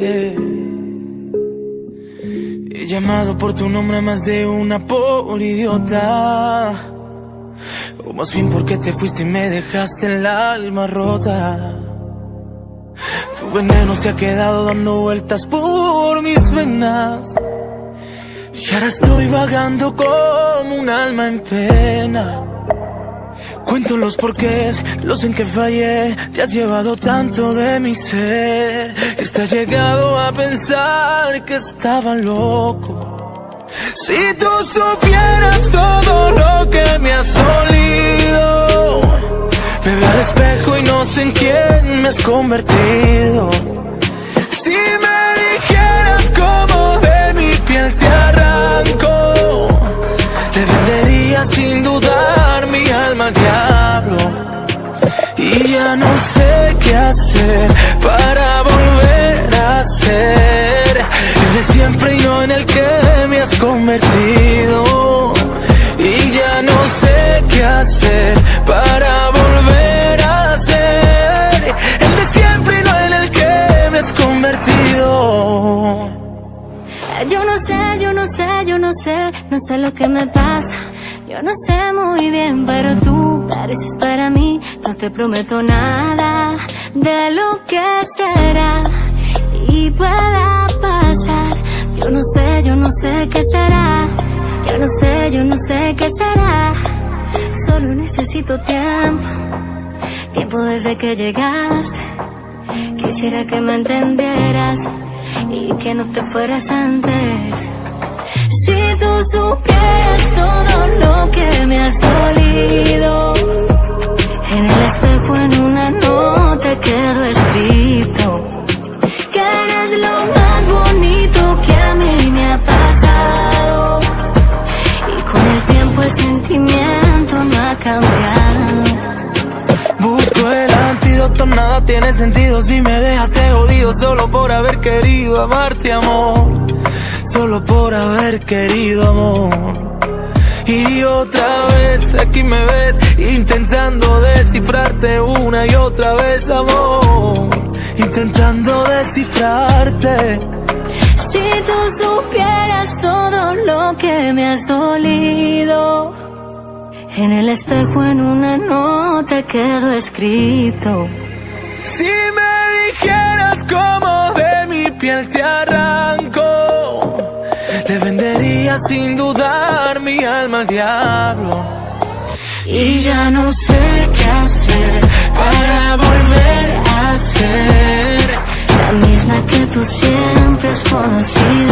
He llamado por tu nombre más de una por idiota. O más bien porque te fuiste y me dejaste el alma rota. Tu veneno se ha quedado dando vueltas por mis venas. Y ahora estoy vagando como un alma en pena. Cuento los porqués, los en que fallé. Te has llevado tanto de mi ser. Estás llegado a pensar que estaba loco. Si tú supieras todo lo que me has dolido. Me veo al espejo y no sé en quién me has convertido. Si me dijeras cómo de mi piel te arranco, te vendería sin dudar sé qué hacer para volver a ser el de siempre y no en el que me has convertido. Y ya no sé qué hacer para volver a ser el de siempre y no en el que me has convertido. Yo no sé, yo no sé, yo no sé, no sé lo que me pasa. Yo no sé muy bien, pero tú pareces para mí. No te prometo nada de lo que será y pueda pasar. Yo no sé, yo no sé qué será. Yo no sé, yo no sé qué será. Solo necesito tiempo, tiempo desde que llegaste. Quisiera que me entendieras y que no te fueras antes. Si tú supieras todo lo que me has Busco el antídoto, nada tiene sentido si me dejaste jodido solo por haber querido amarte, amor. Solo por haber querido amor. Y otra vez aquí me ves intentando descifrarte una y otra vez, amor. Intentando descifrarte. Si tú supieras todo lo que me has dolido, en el espejo en una nota quedó escrito. Si me dijeras cómo de mi piel te arranco, te vendería sin dudar mi alma al diablo. Y ya no sé qué hacer Para volver a ser la misma que tú siempre has conocido.